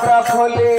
প্রফুল্লিত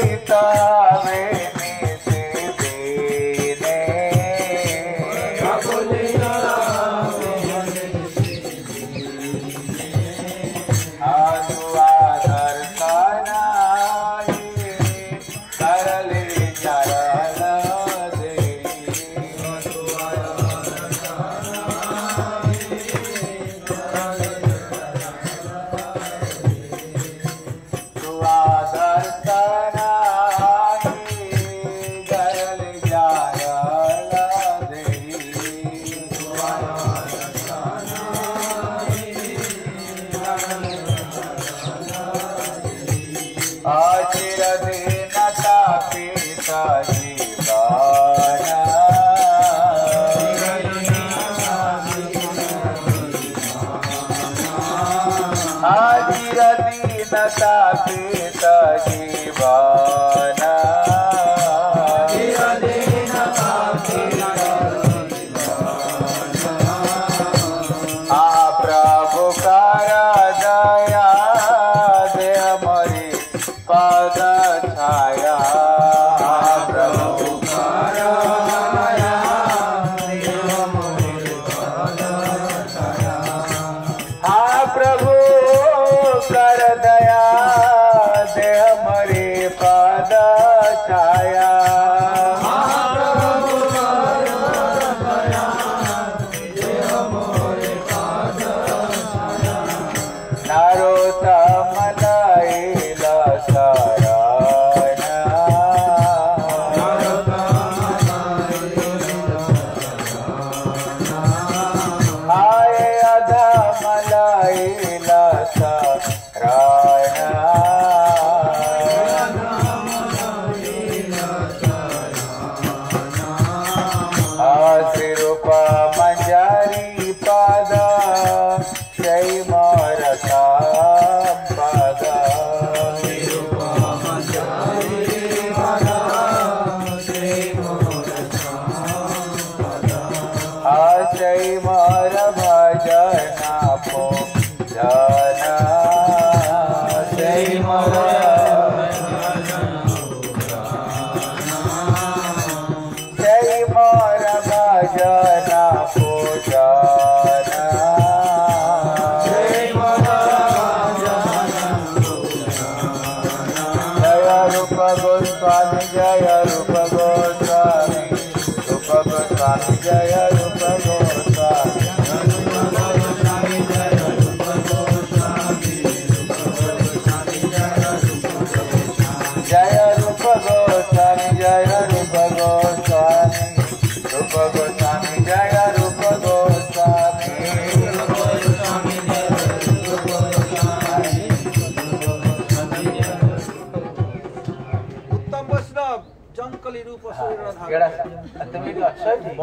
बचाया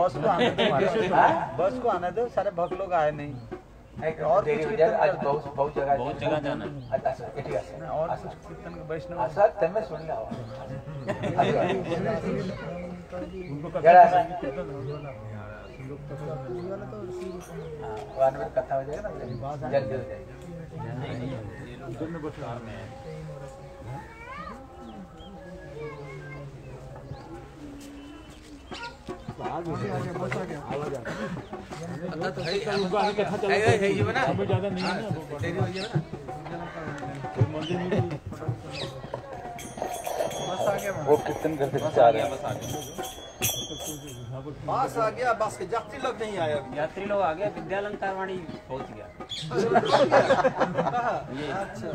बस को आने दो हाँ? बस को आने दो सारे भक्त लोग आए नहीं। और। बहुत बहुत जगह बहुत जगह जाना है। अच्छा ठीक है और कीर्तन वैष्णव। असर तमे सुन लो वन कथा हो जाएगा ना जल्दी हो जाएगी। वो कीर्तन करते जा रहे हैं बस आ गया, बस यात्री लोग नहीं अभी यात्री लोग आ गए विद्यालंकार वाणी पहुँच गया। जन कलिरूप शरीर नाधारत जन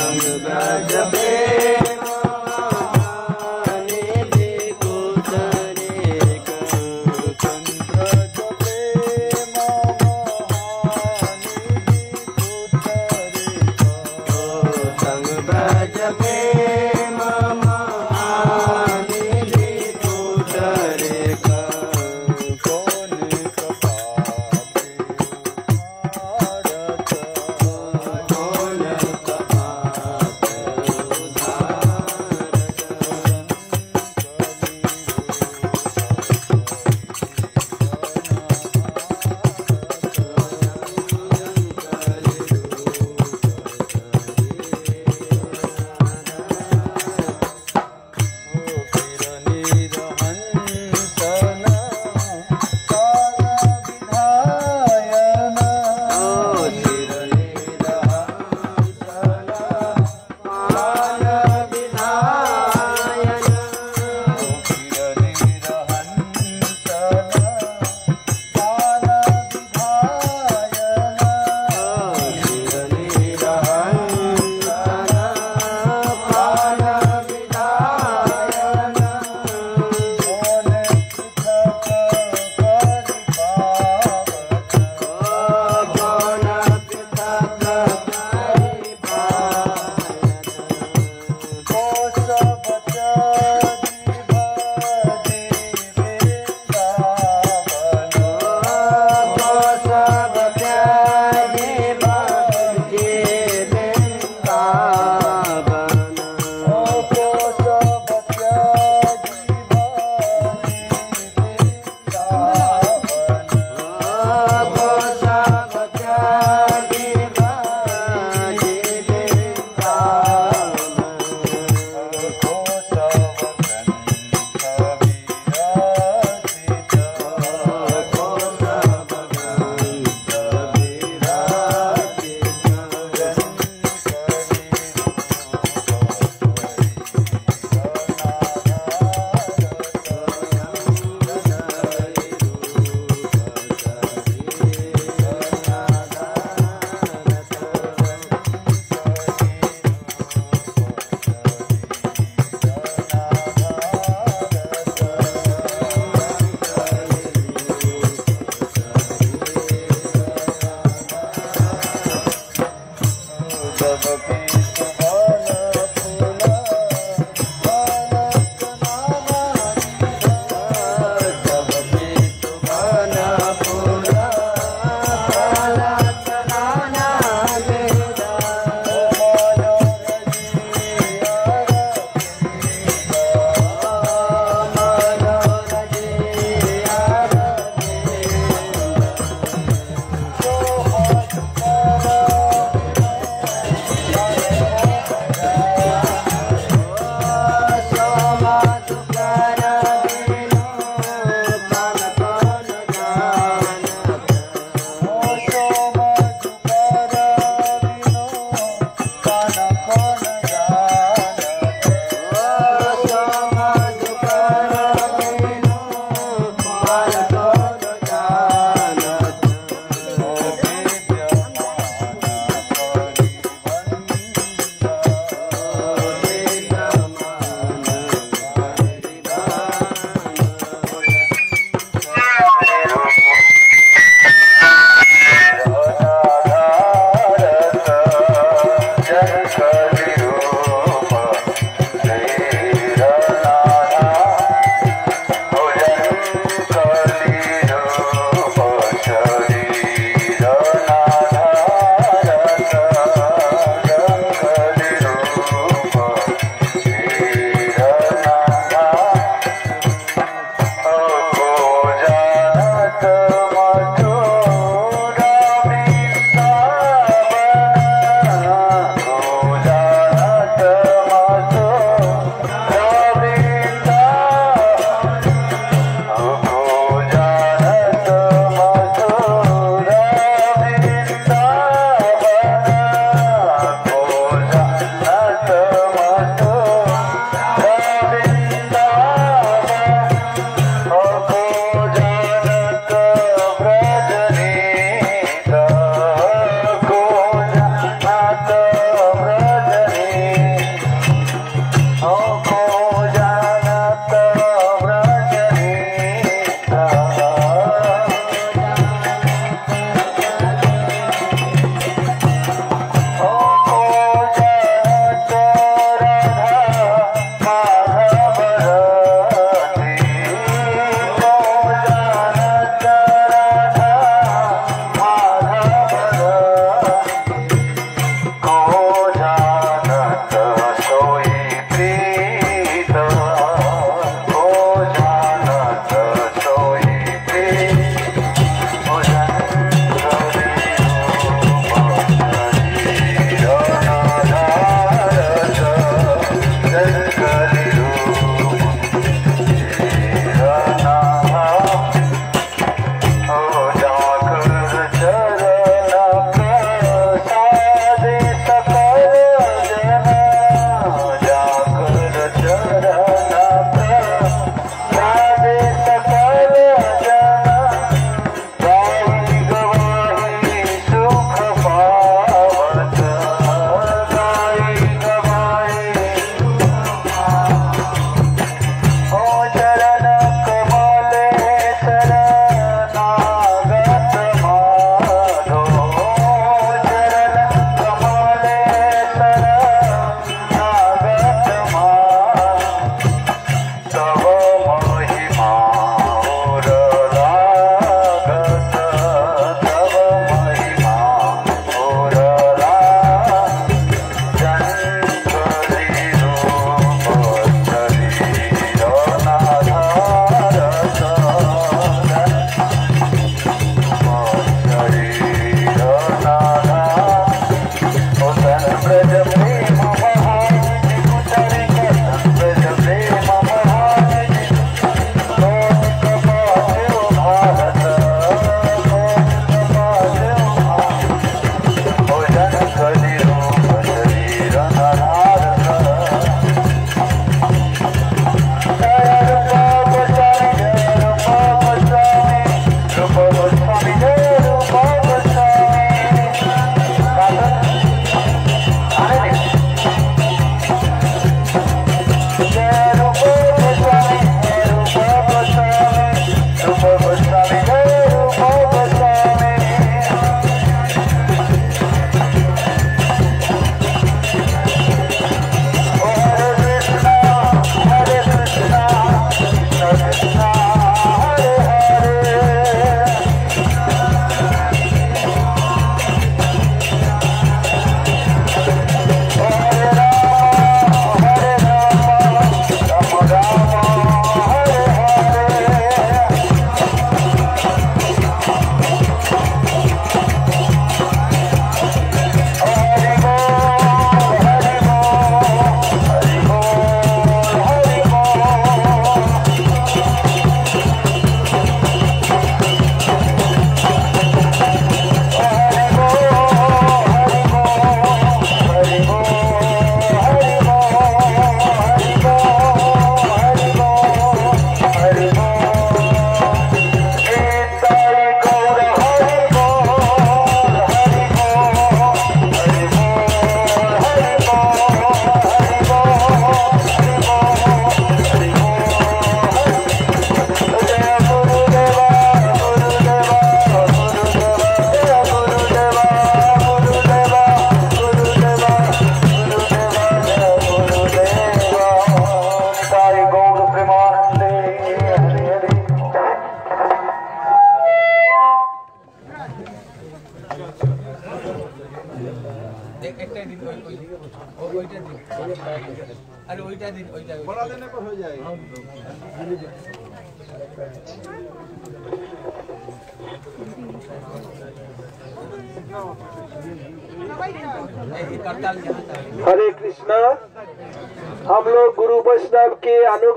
कन्व्रज प्रेम मोहानिधि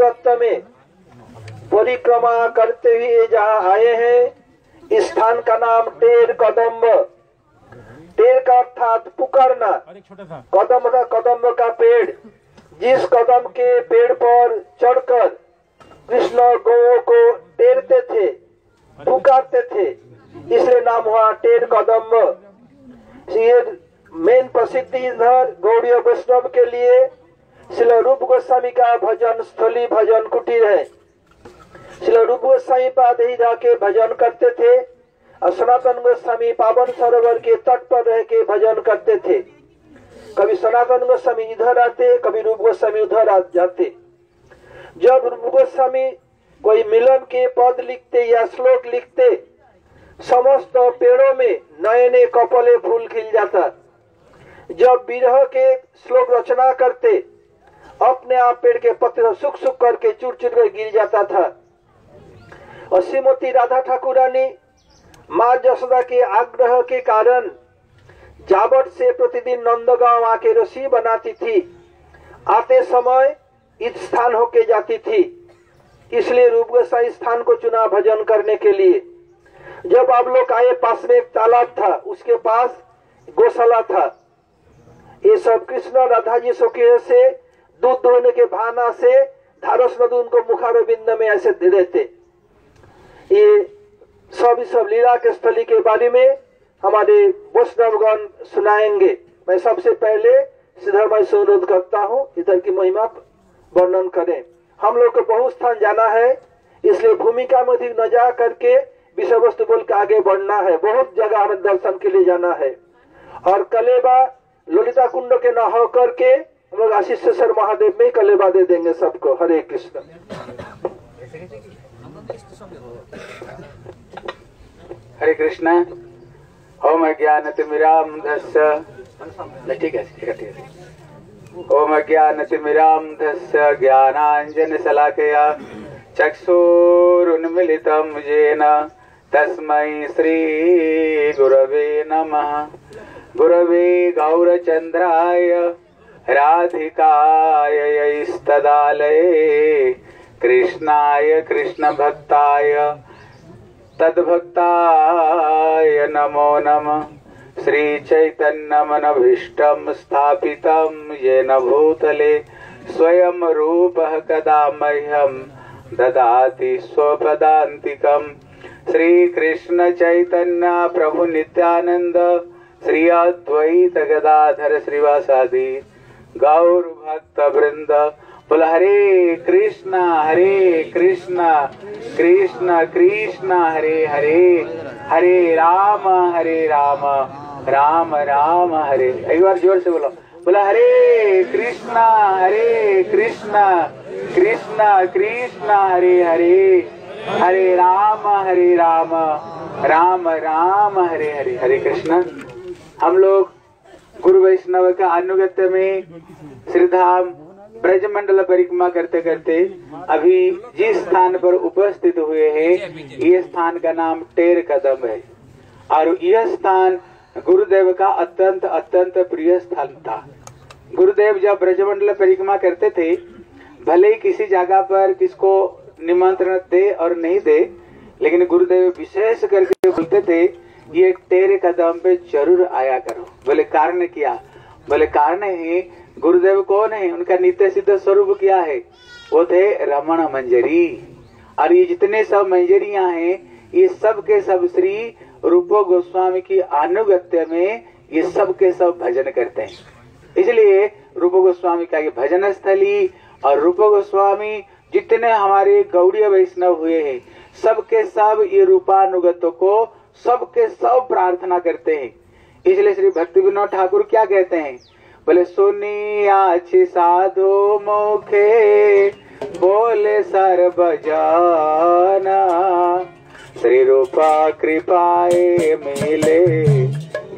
के में परिक्रमा करते हुए जहाँ आए हैं इस स्थान का नाम टेर कदम्ब। टेर का अर्थात पुकारना। कदम का कदम्ब का पेड़। जिस कदम के पेड़ पर चढ़कर कृष्ण गौ को टेरते थे पुकारते थे इसलिए नाम हुआ टेर कदम ये मेन प्रसिद्धि इधर गौड़ीय वैष्णव के लिए शिल रूप गोस्वामी का भजन स्थली भजन कुटीर है शिल रूप गोस्वामी पाद ही जाके भजन करते थे और सनातन गोस्वामी पावन सरोवर के तट पर रह के भजन करते थे कभी सनातन गोस्वामी इधर आते कभी रूप गोस्वामी उधर आ जाते जब रूप गोस्वामी कोई मिलन के पद लिखते या श्लोक लिखते समस्त पेड़ों में नए नए कपले फूल खिल जाता जब विरह के श्लोक रचना करते अपने आप पेड़ के पत्ते सुख सुख करके चुर चुर कर गिर जाता था। और श्रीमती राधा ठाकुरानी माँ जसोदा के आग्रह के कारण जावट से प्रतिदिन नंदगांव आके रसी बनाती थी। आते समय इस स्थान होके जाती थी। इसलिए रूप गोसाई स्थान को चुना भजन करने के लिए। जब आप लोग आए, पास में एक तालाब था, उसके पास गौशाला था। ये सब कृष्ण राधा जी सुखे से दूध धोने के भाना से धारस नदी उनको मुखार बिंद में ऐसे दे देते। ये सब सब लीला के स्थली के बारे में हमारे वैष्णवगण सुनाएँगे। मैं सबसे पहले सिद्धरमय से अनुरोध करता हूँ, इधर की महिमा वर्णन करें। हम लोग को बहुत स्थान जाना है, इसलिए भूमिका में अधिक न जा करके विषय वस्तु बोल के आगे बढ़ना है। बहुत जगह हमें दर्शन के लिए जाना है। और कलेबा ललिता कुंड के न हो करके हम लोग आशीष सर महादेव में कलेबा दे देंगे सबको हरे कृष्ण। हरे कृष्ण। ओम अज्ञानतिमिरान्धस्य नहीं, ठीक है ठीक है ठीक है। ओम अज्ञानतिमिरान्धस्य ज्ञानाञ्जनशलाकया चक्षुरुन्मिलितं येन। तस्मै श्रीगुरवे नमः। गुरवे गौरचन्द्राय। राधिकाय स्तदालये कृष्णाय कृष्णभक्ताय, तद्भक्ताय नमो नमः। श्रीचैतन्यमनभीष्टं स्थापितं येन भूतले, स्वयं रूपः कदा मह्यं ददाति स्वपदान्तिकम्। श्रीकृष्णचैतन्य प्रभु नित्यानन्द, श्री अद्वैत गदाधर श्रीवासादि। गौर भक्त वृंद बोल, हरे कृष्णा हरे कृष्णा, कृष्ण कृष्ण, हरे हरे हरे राम हरे राम राम राम, हरे एक बार ज़ोर से बोलो। बोला, हरे कृष्णा हरे कृष्णा कृष्णा कृष्णा, हरे हरे हरे राम हरे राम राम राम, हरे हरे हरे कृष्ण। हम लोग गुरु वैष्णव का अनुगत्य में श्रीधाम ब्रज मंडल परिक्रमा करते करते अभी जिस स्थान पर उपस्थित हुए हैं, ये स्थान का नाम टेर कदम है। और यह स्थान गुरुदेव का अत्यंत अत्यंत प्रिय स्थान था। गुरुदेव जब ब्रजमंडल परिक्रमा करते थे, भले ही किसी जगह पर किसको निमंत्रण दे और नहीं दे, लेकिन गुरुदेव विशेष करके बोलते थे ये तेरे कदम पे ज़रूर आया करो। बोले कारण क्या बोले कारण है गुरुदेव कौन है उनका नित्य सिद्ध स्वरूप क्या है? वो थे रमण मंजरी। और ये जितने सब मंजरिया हैं, ये सब के सब श्री रूप गोस्वामी की अनुगत्य में ये सब के सब भजन करते हैं। इसलिए रूप गोस्वामी का ये भजन स्थली और रूप गोस्वामी जितने हमारे गौड़ीय वैष्णव हुए हैं सबके सब ये रूपानुगत को सबके सब प्रार्थना करते हैं। इसलिए श्री भक्ति विनोद ठाकुर क्या कहते हैं? बोले सुनी आछि साधु मुखे, बोले सर्वजाना, श्री रूपा कृपाए मिले,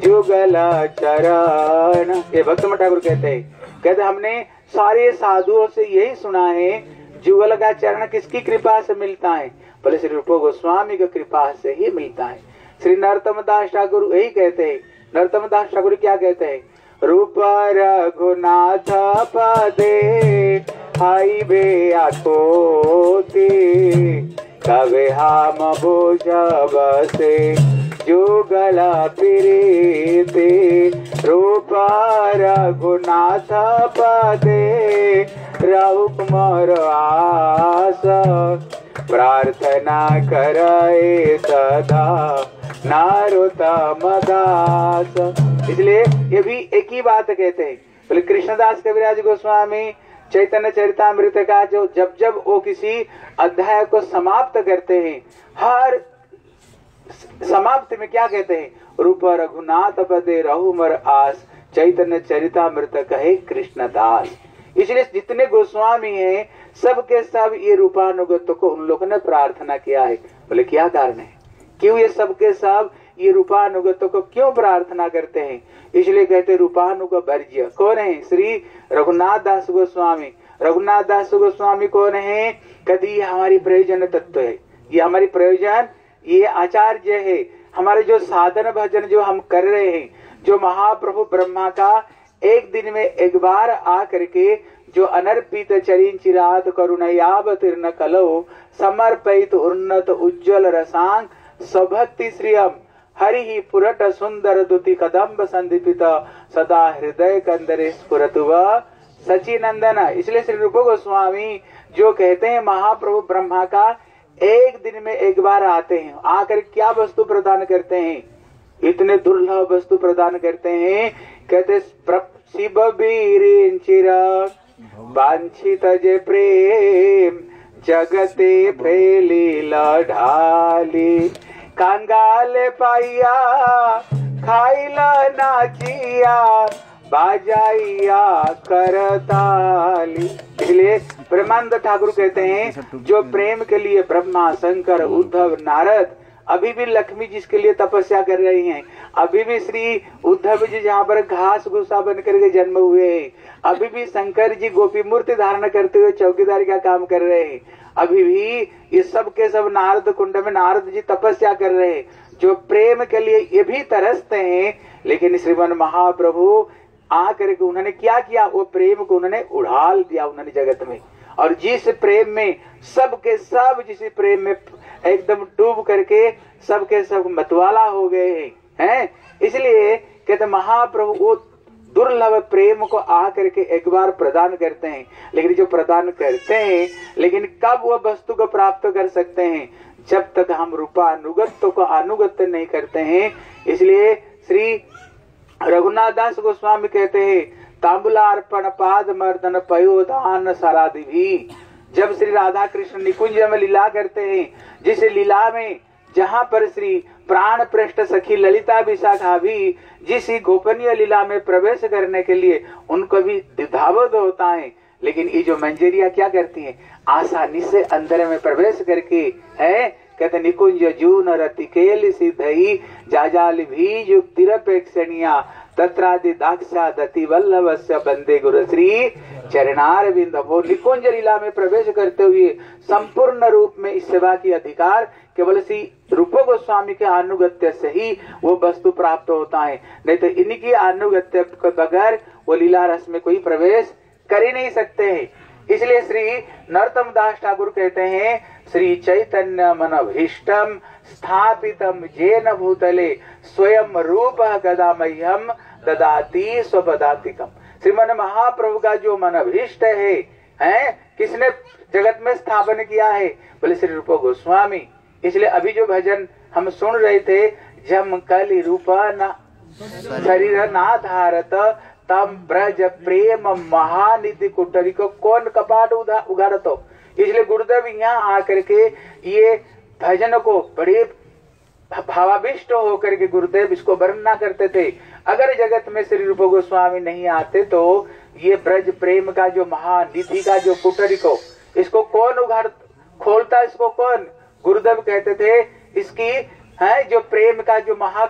जुगला चरण। ये भक्त ठाकुर कहते हैं। कहते हमने सारे साधुओं से यही सुना है, जुगल का चरण किसकी कृपा से मिलता है? बोले, श्री रूप गोस्वामी की कृपा से ही मिलता है। श्री नरोत्तम दास ठाकुर यही कहते हैं। नरोत्तम दास ठाकुर क्या कहते हैं? रूप रघुनाथ पदे हाई बे आकोती कवे हम बुझब से जुगल प्रीति। रूप रघुनाथ पदे रहुक मोर आस, प्रार्थना करे सदा। नारोतम दास इसलिए ये भी एक ही बात कहते हैं। बोले, कृष्णदास कविराज गोस्वामी, चैतन्य चरितामृत का जो जब जब वो किसी अध्याय को समाप्त करते हैं, हर समाप्त में क्या कहते हैं? रूप रघुनाथ पदे रहुमर आस, चैतन्य चरितामृत कहे कृष्णदास। इसलिए जितने गोस्वामी हैं, सबके सब ये रूपानुगत को उन लोगों ने प्रार्थना किया है। बोले, क्या कारण है? क्यों ये सबके सब ये रूपानुगत को क्यों प्रार्थना करते हैं? इसलिए कहते रूपानुग भर्ज्य कौन है? श्री रघुनाथ दास गोस्वामी। रघुनाथ दास गोस्वामी कौन है? कभी ये हमारी प्रयोजन तत्व है। ये हमारी प्रयोजन, ये आचार्य है। हमारे जो साधन भजन जो हम कर रहे हैं, जो महाप्रभु ब्रह्मा का एक दिन में एक बार आ करके जो अनर्पित चरिन चिरात करुणयावतीर्ण कलो, समर्पित उन्नत उज्जवल रसांग सभक्ति श्रियम हरि ही पुरट सुंदर दुति कदम्ब संदीपित सदा हृदय कंदरे स्फुरत सचिनंदन, इसलिए श्री रूप गोस्वामी जो कहते हैं, महाप्रभु ब्रह्मा का एक दिन में एक बार आते हैं, आकर क्या वस्तु प्रदान करते हैं? इतने दुर्लभ वस्तु प्रदान करते हैं, कहते शिव वीर चिरा, वांछित जे प्रेम जगते फैली लढाली कांगाल पाइया खाइला नाचिया बाजाइया करताली। इसलिए ब्रह्मानंद ठाकुर कहते हैं जो प्रेम के लिए ब्रह्मा शंकर उद्धव नारद अभी भी लक्ष्मी जिसके लिए तपस्या कर रही हैं। अभी भी श्री उद्धव जी जहाँ पर घास घुसा बन करके जन्म हुए हैं। अभी भी शंकर जी गोपी मूर्ति धारण करते हुए चौकीदारी का काम कर रहे हैं। अभी भी ये सब के सब नारद कुंड में नारद जी तपस्या कर रहे हैं। जो प्रेम के लिए ये भी तरसते हैं, लेकिन श्रीमन महाप्रभु आकर के उन्होंने क्या किया? वो प्रेम को उन्होंने उड़ाल दिया उन्होंने जगत में। और जिस प्रेम में, सब के सब जिस प्रेम में एकदम डूब करके सबके सब मतवाला हो गए हैं हैं? इसलिए कहते महाप्रभु वो दुर्लभ प्रेम को आ करके एक बार प्रदान करते हैं। लेकिन जो प्रदान करते हैं, लेकिन कब वह वस्तु को प्राप्त कर सकते हैं? जब तक हम रूपा अनुगत्य को अनुगत्य नहीं करते हैं। इसलिए श्री रघुनाथ दास गोस्वामी कहते हैं, तांबुला अर्पण पाद मर्दन पयोदान सरादि भी जब श्री राधा कृष्ण निकुंज में लीला करते हैं, जिस लीला में जहाँ पर श्री प्राण पृष्ठ सखी ललिता विशाखा भी जिस गोपनीय लीला में प्रवेश करने के लिए उनको भी दिधावत होता है, लेकिन ये जो मंजरिया क्या करती है? आसानी से अंदर में प्रवेश करके, है? कहते, निकुंज जून रतिकेल सिद्धई, जाजाल भी युक्तिरपेक्षणिया तत्रादि दाक्षा दति वल्लभ बंदे गुरु श्री चरणार बिंद वो निकुंज लीला में प्रवेश करते हुए संपूर्ण रूप में इस सेवा की अधिकार केवल श्री रूप गोस्वामी के अनुगत्य से ही वो वस्तु प्राप्त होता है। नहीं तो इनकी अनुगत्य के बगैर वो लीला रस में कोई प्रवेश कर ही नहीं सकते हैं। इसलिए श्री नरोत्तम दास ठाकुर कहते हैं श्री चैतन्य मन भीष्टम स्थापितम जेन भूतले स्वयं रूप गदा मह्यम ददाती स्वपदातिकम। श्रीमन महाप्रभु का जो मन भीष्ट है, हैं? किसने जगत में स्थापन किया है? बोले, श्री रूप गोस्वामी, इसलिए अभी जो भजन हम सुन रहे थे, जम कल रूप न, शरीर ना धारत, तम ब्रज प्रेम महानिधि कुटरी को कौन कपाट उगाड़ तो इसलिए गुरुदेव यहाँ आकर के ये भजन को बड़े भावाविष्ट होकर के गुरुदेव इसको वर्णना करते थे। अगर जगत में श्री रूप गोस्वामी नहीं आते तो ये ब्रज प्रेम का जो महानिधि का जो कुटरी को, इसको कौन उघाड़, खोलता, इसको कौन? गुरुदेव कहते थे, इसकी, है, जो प्रेम का जो महा,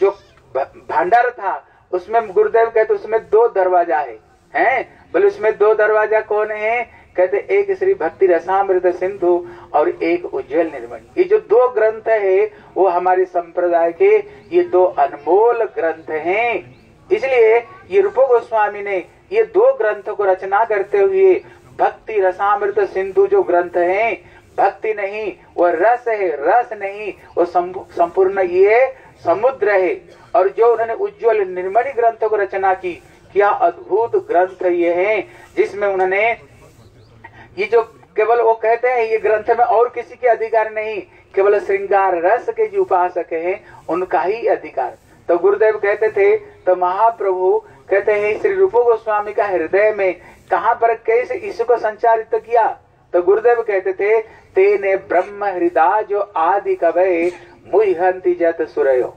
जो भंडार था, उसमें गुरुदेव कहते, उसमें दो दरवाज़ा है। हैं? बोले, उसमें दो दरवाज़ा कौन है? कहते, एक श्री भक्ति रसामृत सिंधु और एक उज्जवल निर्मण ये जो दो ग्रंथ है, वो हमारे संप्रदाय के ये दो अनमोल ग्रंथ हैं। इसलिए ये रूप गोस्वामी ने ये दो ग्रंथ को रचना करते हुए भक्ति रसामृत सिंधु जो ग्रंथ है, भक्ति नहीं, वो रस है, रस नहीं, वो संपूर्ण ये समुद्र है। और जो उन्होंने उज्जवल निर्मणी ग्रंथ को रचना की, क्या अद्भुत ग्रंथ ये है, जिसमें उन्होंने ये जो केवल वो कहते हैं, ये ग्रंथ में और किसी के अधिकार नहीं, केवल श्रृंगार रस के जो उपासक हैं, उनका ही अधिकार। तो गुरुदेव कहते थे तो महाप्रभु कहते हैं, श्री रूप गोस्वामी का हृदय में कहाँ पर कैसे इसको संचारित किया? तो गुरुदेव कहते थे, तेने ब्रह्म हृदय जो आदि कवय मुहंती जत सुरयो।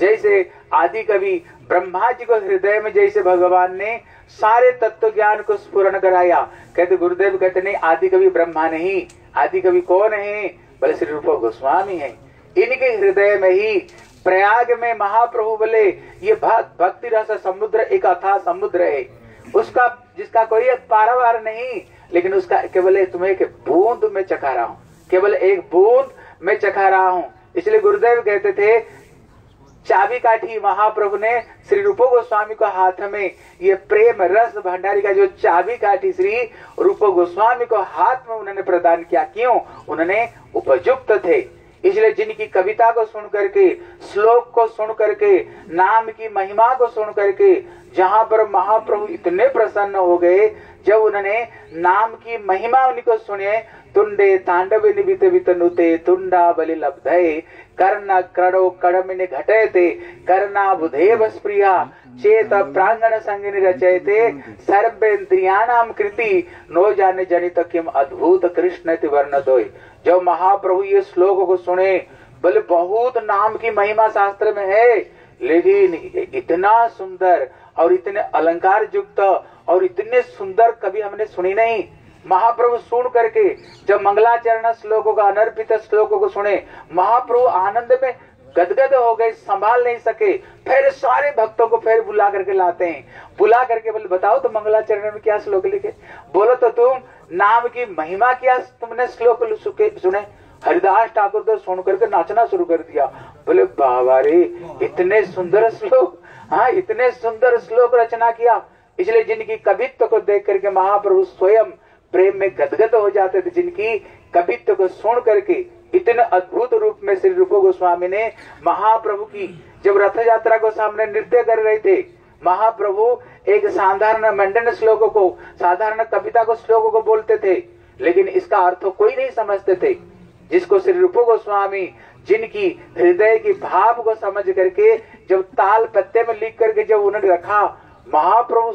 जैसे आदि कवि ब्रह्मा जी को हृदय में जैसे भगवान ने सारे तत्व ज्ञान को स्फुरन कराया। कहते, गुरुदेव कहते, नहीं, आदि कवि ब्रह्मा नहीं, आदि कवि कौन है? बोले श्री रूप गोस्वामी है। इनके हृदय में ही, प्रयाग में महाप्रभु बोले, ये भक्ति रस समुद्र एक अथा समुद्र है। उसका, जिसका कोई पारावार नहीं, लेकिन उसका केवल तुम्हें एक बूंद में चखा रहा हूँ। केवल एक बूंद में चखा रहा हूँ। इसलिए गुरुदेव कहते थे चाबी काठी महाप्रभु ने श्री रूप गोस्वामी को हाथ में ये प्रेम रस भंडारी का जो चाबी काठी श्री रूप गोस्वामी को हाथ में उन्होंने प्रदान किया, क्यों? उन्होंने उपयुक्त थे। इसलिए जिनकी कविता को सुन करके, श्लोक को सुन करके, नाम की महिमा को सुन करके, जहाँ पर महाप्रभु इतने प्रसन्न हो गए जब उन्होंने नाम की महिमा उनको सुने, तुंडे तांडव निबित वितनुते तुंडा बलि लब्धे कर्ण कड़ो कड़मिन घटयते, कर्णा बुधेव स्प्रिया, चेत प्रांगण संगिनी रचयते सर्वेन्द्रियाणाम कृति, नो जाने जनित किम अद्भुत कृष्ण वर्ण दोय। जब महाप्रभु ये श्लोक को सुने, बोले, बहुत नाम की महिमा शास्त्र में है, लेकिन इतना सुंदर और इतने अलंकार युक्त और इतने सुंदर कभी हमने सुनी नहीं। महाप्रभु सुन करके जब मंगलाचरण श्लोकों का, अनर्पित श्लोकों को सुने, महाप्रभु आनंद में गदगद हो गए, संभाल नहीं सके। फिर सारे भक्तों को फिर बुला करके लाते हैं। बुला करके बोले, बताओ तो मंगलाचरण में क्या श्लोक लिखे? बोलो तो तुम, नाम की महिमा क्या तुमने श्लोक सुने? हरिदास ठाकुर तो सुन करके नाचना शुरू कर दिया। बोले, बाबा रे, इतने सुंदर श्लोक हाँ इतने सुंदर श्लोक रचना किया। इसलिए जिनकी कवित्व को देख करके महाप्रभु स्वयं प्रेम में गदगद हो जाते थे, जिनकी कवित्व को सुन करके इतने अद्भुत रूप में श्री रूप गोस्वामी ने महाप्रभु की जब रथ यात्रा को सामने नृत्य कर रहे थे, महाप्रभु एक साधारण मंडन श्लोक को, साधारण कविता को श्लोक को बोलते थे, लेकिन इसका अर्थ कोई नहीं समझते थे, जिसको श्री रूप गोस्वामी जिनकी हृदय की भाव को समझ करके जब ताल पत्ते में लिख करके जब उन्होंने रखा महाप्रभु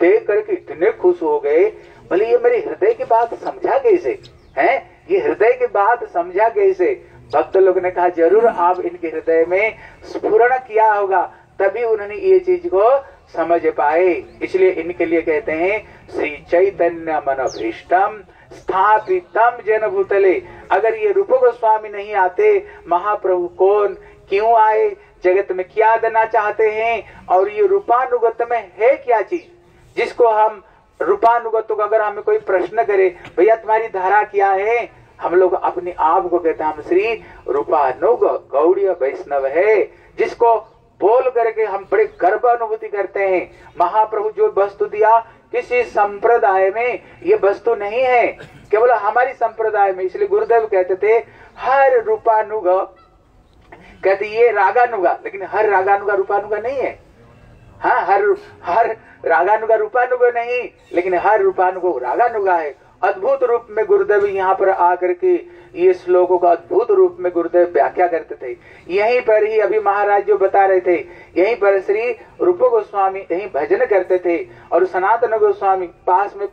देख करके इतने खुश हो गए। बोले ये मेरे हृदय की बात समझा कैसे? हैं? ये हृदय की बात समझा कैसे? भक्त लोग ने कहा, ज़रूर आप इनके हृदय में स्फुरण किया होगा, तभी उन्होंने ये चीज़ को समझ पाए। इसलिए इनके लिए कहते हैं, श्री चैतन्य मन भ्रष्टम स्थापितम जन भूतले अगर ये रूप गोस्वामी नहीं आते, महाप्रभु कौन? क्यों आए? जगत में क्या देना चाहते हैं और ये रूपानुगत में है क्या चीज़? जिसको हम रूपानुगत को अगर हमें कोई प्रश्न करे, भैया, तुम्हारी धारा क्या है? हम लोग अपने आप को कहते हैं, हम श्री रूपानुग गौड़ी वैष्णव है। जिसको बोल करके हम बड़े गर्व अनुभूति करते हैं। महाप्रभु जो वस्तु दिया किसी संप्रदाय में, ये वस्तु नहीं है। केवल हमारी संप्रदाय में, इसलिए गुरुदेव कहते थे, हर रूपानुग कहते ये रागानुगा लेकिन हर रागानुगा, रूपानुगा नहीं है। हाँ हर हर रागानुगा, रूपानुगा नहीं, लेकिन हर रूपानुगो रागानुगा है। अद्भुत रूप में गुरुदेव यहाँ पर आकर के ये श्लोकों का अद्भुत रूप में गुरुदेव व्याख्या करते थे। यहीं पर ही अभी महाराज जो बता रहे थे, यहीं पर श्री रूप गोस्वामी यही भजन करते थे और सनातन गोस्वामी पास में,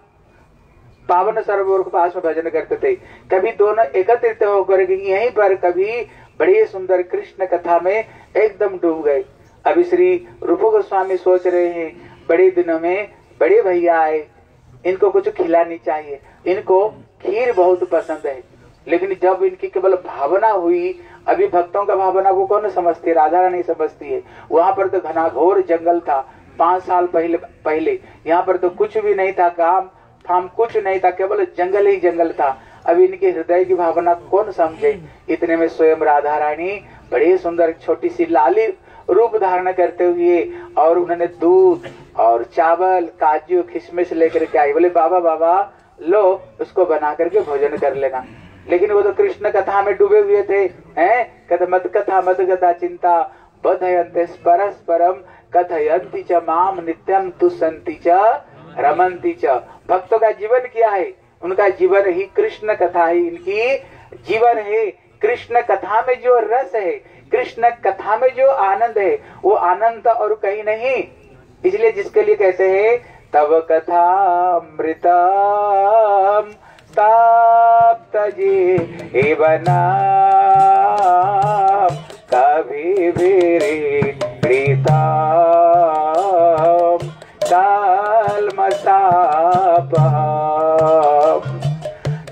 पावन सरोवर के पास में भजन करते थे। कभी दोनों एकत्रित होकर यहीं पर कभी बड़ी सुंदर कृष्ण कथा में एकदम डूब गए। अभी श्री रूप गोस्वामी सोच रहे हैं, बड़े दिनों में बड़े भैया आए, इनको कुछ खिलानी चाहिए। इनको खीर बहुत पसंद है, लेकिन जब इनकी केवल भावना हुई, अभी भक्तों का भावना को कौन समझती? राधा रानी समझती है। वहाँ पर तो घनाघोर जंगल था, पाँच साल पहले पहले। यहाँ पर तो कुछ भी नहीं था काम फार्म कुछ नहीं था, केवल जंगल ही जंगल था। अब इनके हृदय की भावना कौन समझे? इतने में स्वयं राधा रानी बड़ी सुंदर, छोटी सी लाली रूप धारण करते हुए और उन्होंने दूध और चावल, काजू, किशमिश लेकर के आई। बोले, बाबा बाबा, लो, उसको बना करके भोजन कर लेना। लेकिन वो तो कृष्ण कथा में डूबे हुए थे, हैं? कथ मत कथा मत कथा चिंता बधयंते परस्परम कथयंती च माम नित्यम तुसंती च रमंती च। भक्तों का जीवन क्या है? उनका जीवन ही कृष्ण कथा है। इनकी जीवन है कृष्ण कथा में जो रस है, कृष्ण कथा में जो आनंद है, वो आनंद और कहीं नहीं। इसलिए जिसके लिए कहते हैं तब कथा मृतम तप्त जी एवना कभी भी प्रीता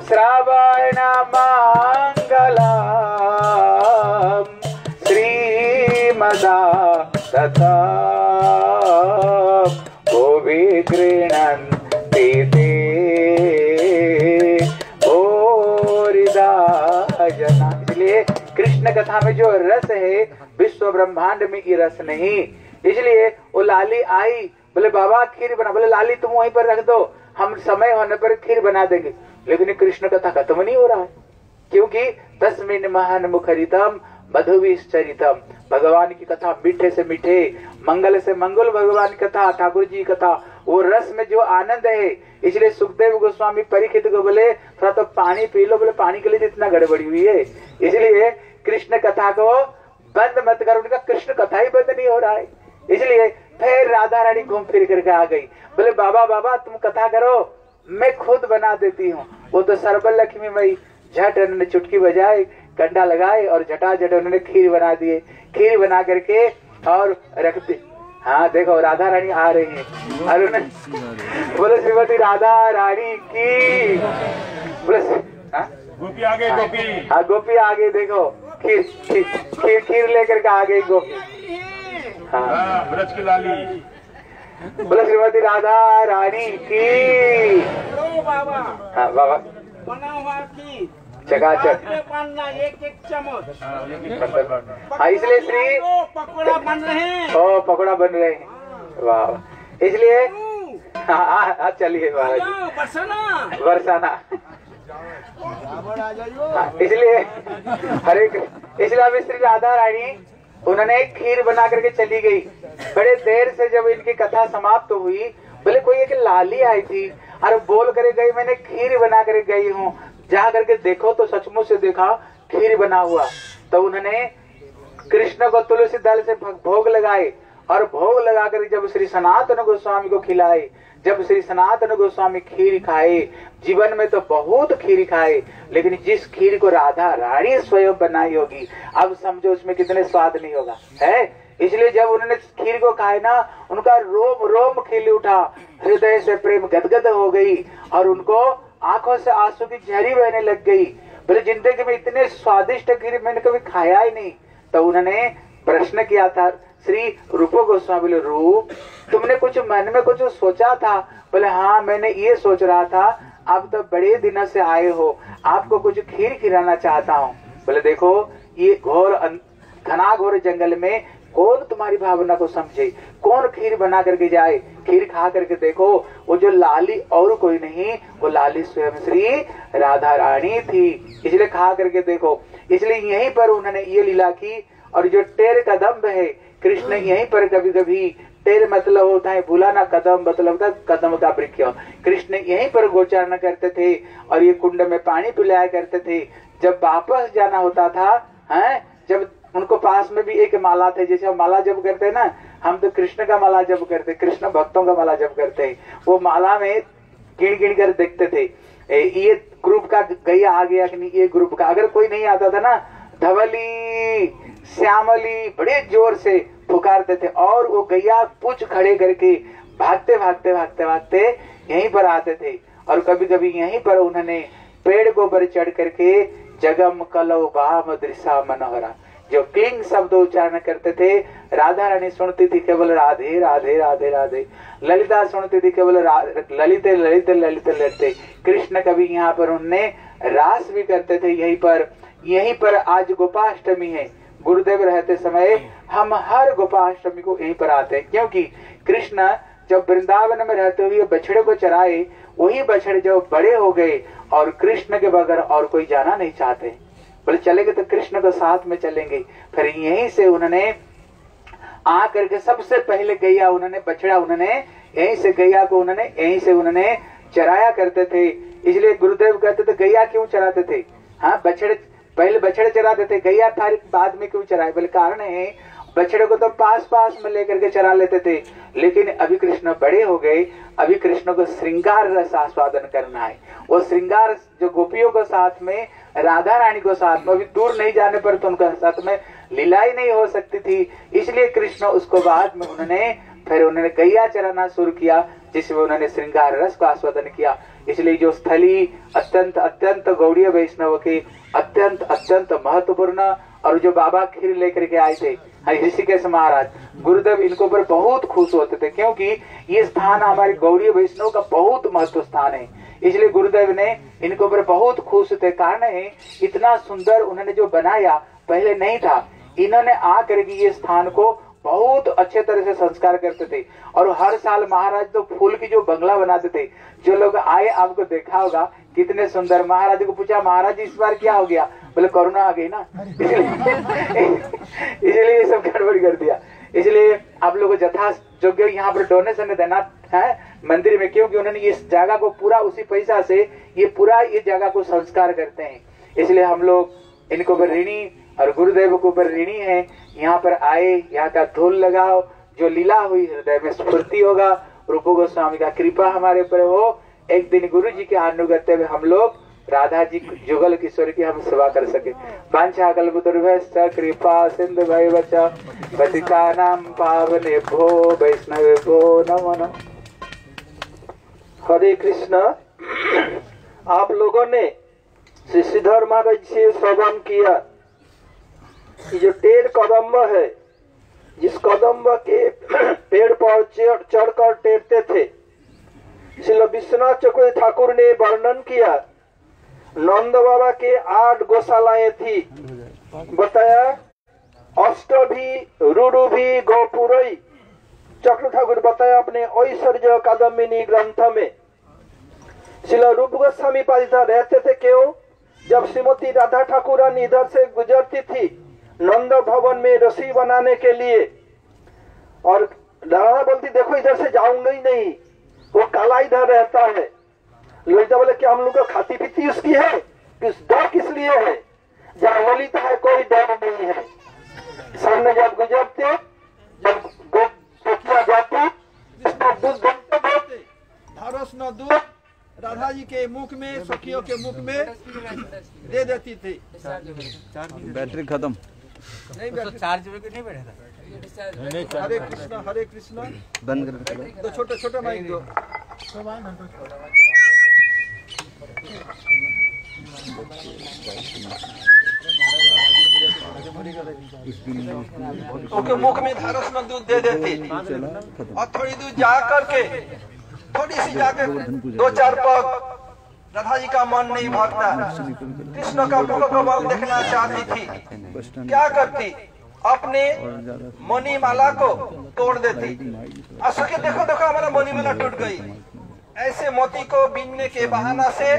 श्रावण मंगला श्रीमदा तथा भुवि गृह्णन्ति ते भूरिदा जना इसलिए कृष्ण कथा में जो रस है, विश्व ब्रह्मांड में ये रस नहीं। इसलिए वो लाली आई बोले, बाबा, खीर बना, बोले, लाली, तुम वहीं पर रख दो। हम समय होने पर खीर बना देंगे। लेकिन कृष्ण कथा खत्म नहीं हो रहा है। क्योंकि तस्मिन महान मुखरितम मधुविश्चरितम भगवान की कथा मीठे से मीठे, मंगल से मंगल, भगवान की कथा, ठाकुर जी की कथा। वो रस में जो आनंद है, इसलिए सुखदेव गोस्वामी परीक्षित को बोले, थोड़ा तो पानी पी लो। बोले, पानी के लिए तो इतना गड़बड़ी हुई है। इसलिए कृष्ण कथा को बंद मत करो। उनका कृष्ण कथा ही बंद नहीं हो रहा है। इसलिए फिर राधा रानी घूम फिर करके आ गई। बोले बाबा बाबा तुम कथा करो मैं खुद बना देती हूँ। वो तो सरबल लक्ष्मी मई झट उन्होंने चुटकी बजाए कंडा लगाए और झटा झट उन्होंने खीर बना दिए। खीर बना करके और रख दी। हाँ देखो राधा रानी आ रही है। उन्होंने बोले श्रीमती राधा रानी की। बोले हाँ? गोपी आगे गोपी। हाँ गोपी आ गई देखो खीर खीर खीर लेकर के आ गई गोपी। ब्रज की लाली। बोले श्रीमती राधा रानी की। हाँ बाबा। बना हुआ की। चकाचक। बनना एक एक चम्मच। हाँ इसलिए श्री ओ, पकौड़ा बन रहे हैं। ओ पकौड़ा बन रहे हैं। वाह। इसलिए हाँ हाँ हाँ, चलिए महाराज। बरसाना। बरसाना। हाँ, इसलिए हरे कृष्ण इसलिए अब श्री राधा रानी उन्होंने एक खीर बना करके चली गई। बड़े देर से जब इनकी कथा समाप्त तो हुई, बोले, कोई एक लाली आई थी और बोल कर गई, मैंने खीर बना कर गई हूँ। जा करके देखो तो सचमुच से देखा, खीर बना हुआ। तो उन्होंने कृष्ण को तुलसी दल से भोग लगाए। और भोग लगाकर जब श्री सनातन गोस्वामी को खिलाए जब श्री सनातन गोस्वामी खीर खाए जीवन में तो बहुत खीर खाए लेकिन जिस खीर को राधा रानी स्वयं बनाई होगी, अब समझो उसमें कितने स्वाद नहीं होगा, है? इसलिए जब उन्होंने खीर को खाए ना, उनका रोम रोम खिल उठा, हृदय से प्रेम गदगद हो गई, और उनको आँखों से आँसू की झरी बहने लग गई। बोले, ज़िंदगी में इतने स्वादिष्ट खीर मैंने कभी खाया ही नहीं। तो उन्होंने प्रश्न किया था श्री रूप गोस्वामी बोले, रूप, तुमने कुछ मन में कुछ सोचा था? बोले हाँ मैंने ये सोच रहा था, आप तो बड़े दिनों से आए हो, आपको कुछ खीर खिलाना चाहता हूँ। बोले, देखो, ये घोर घना घोर जंगल में कौन तुम्हारी भावना को समझे? कौन खीर बना करके जाए? खीर खा करके देखो, वो जो लाली और कोई नहीं, वो लाली स्वयं श्री राधा रानी थी। इसलिए खा करके देखो, इसलिए यहीं पर उन्होंने ये लीला की, और जो टेर कदम है कृष्ण यहीं पर कभी कभी टेर मतलब होता है बुलाना कदम मतलब है कदम का वृक्ष। कृष्ण यहीं पर गोचारण करते थे और ये कुंड में पानी पिलाया करते थे। जब वापस जाना होता था, हैं, जब उनको पास में भी एक माला थे, जैसे हम माला जब करते हैं ना, हम तो कृष्ण का माला जब करते, कृष्ण भक्तों का माला जब करते। हैं वो माला में गिन गिन कर देखते थे। ये ग्रुप का गैया आ गया कि नहीं ये ग्रुप का। अगर कोई नहीं आता था ना, धवली, श्यामली, बड़े ज़ोर से पुकारते थे और वो गैया पूछ खड़े करके भागते भागते भागते भागते यहीं पर आते थे। और कभी कभी यहीं पर उन्होंने पेड़ को पर चढ़ करके जगम कलो बाम दृशा मनोहरा। जो क्लिंग शब्द उच्चारण करते थे, राधा रानी सुनती थी केवल राधे राधे राधे राधे। ललिता सुनती थी केवल ललिते ललिते ललिते ललिते। कृष्ण कभी यहाँ पर उनने रास भी करते थे, यहीं पर यहीं पर आज गोपाष्टमी है। गुरुदेव रहते समय हम हर गोपाष्टमी को यहीं पर आते हैं। क्योंकि कृष्ण जब वृंदावन में रहते हुए बछड़े को चराए, वही बछड़े जब बड़े हो गए और कृष्ण के बगैर और कोई जाना नहीं चाहते। बोले, चलेंगे तो कृष्ण को साथ में चलेंगे। फिर यहीं से उन्होंने आ करके सबसे पहले गैया उन्होंने, बछड़ा उन्होंने, यहीं से गैया को उन्होंने, यहीं से उन्होंने चराया करते थे। इसलिए गुरुदेव कहते थे, गैया क्यों चराते थे? हाँ बछड़े पहले बछड़े चराते थे गैया थारी बाद में क्यों चराए? बोले, कारण है, बछड़े को तो पास पास में लेकर के चरा लेते थे। लेकिन अभी कृष्ण बड़े हो गए, अभी कृष्ण को श्रृंगार रस आस्वादन करना है। वो श्रृंगार जो गोपियों को साथ में, राधा रानी को साथ में, अभी दूर नहीं जाने पर तो उनका साथ में लीला ही नहीं हो सकती थी। इसलिए कृष्ण उसको बाद में उन्होंने, फिर उन्होंने गैया चराना शुरू किया, जिसमें उन्होंने श्रृंगार रस का आस्वादन किया। इसलिए जो स्थली, अत्यंत अत्यंत गौड़ीय वैष्णव के अत्यंत अत्यंत महत्वपूर्ण और जो बाबा खीर लेकर के आए थे ऋषिकेश महाराज, गुरुदेव इनको पर बहुत खुश होते थे, क्योंकि ये स्थान हमारे गौरी वैष्णव का बहुत महत्व स्थान है। इसलिए गुरुदेव ने इनको पर बहुत खुश थे, कारण है, इतना सुंदर उन्होंने जो बनाया, पहले नहीं था। इन्होंने आकर के ये स्थान को बहुत अच्छे तरह से संस्कार करते थे। और हर साल महाराज तो फूल की जो बंगला बनाते थे, जो लोग आए, आपको देखा होगा कितने सुंदर महाराज को पूछा, महाराज, इस बार क्या हो गया? बोले कोरोना आ गई ना। इसलिए सब गड़बड़ कर दिया। इसलिए आप लोग यथा योग्य यहाँ पर डोनेशन देना है मंदिर में, क्योंकि उन्होंने इस जगह को पूरा, उसी पैसा से ये पूरा ये जगह को संस्कार करते हैं। इसलिए हम लोग इनको ऊपर ऋणी और गुरुदेव को ऊपर ऋणी है। यहाँ पर आए, यहाँ का धूल लगाओ, जो लीला हुई, हृदय में स्फूर्ति होगा। रूप गोस्वामी का कृपा हमारे ऊपर हो। एक दिन गुरु जी के अनुगत्य में हम लोग राधा जी जुगल किशोर की हम सेवा कर सके। कृपा सिंधु भैवच पतितानां पावने भो वैष्णवे भो नमो नमः। हरे कृष्ण, आप लोगों ने श्री श्रीधर महाराज से श्रवण किया कि जो टेर कदम्ब है, जिस कदम्ब के पेड़ पर चढ़ चढ़कर टेरते थे श्री विश्वनाथ चक्रवर्ती ठाकुर ने वर्णन किया। नंद बाबा के आठ गौशालाएँ थी। बताया, अष्टभी रूढ़ी गौपुरई। चक्र ठाकुर बताया अपने ऐश्वर्य कादम्बिनी ग्रंथ में। शिला रूप गोस्वामी पालिता रहते थे क्यों? जब श्रीमती राधा ठाकुरानी इधर से गुजरती थी, नंद भवन में रसी बनाने के लिए। और राधा बोलती, देखो, इधर से जाऊँगा ही नहीं। वो काला इधर रहता है। ललिता बोले क्या हम लोग को खाती पीती उसकी है? किस डर किस लिए है? जहाँ ललिता है कोई डर नहीं है। सामने जब गुजरते जब गो- गोपियाँ जाती दूध देते देते धारस न दूध राधा जी के मुख में सखियों के मुख में दे देती थी। बैटरी खत्म। नहीं बैठे चार्ज नहीं बैठा था? हरे कृष्णा हरे कृष्णा। बंद कर दो। छोटे छोटे माइक दो। उनके मुख में धारस में दूध दे देती। और थोड़ी दूर जा करके थोड़ी सी जाकर दो चार पग। राधा जी का मन नहीं भागता। कृष्ण का मुख कमल देखना चाहती थी। क्या करती? अपने मणिमाला को तोड़ देती। और देखो देखो, हमारा मणिमाला टूट गई। ऐसे मोती को बीनने के बहाना से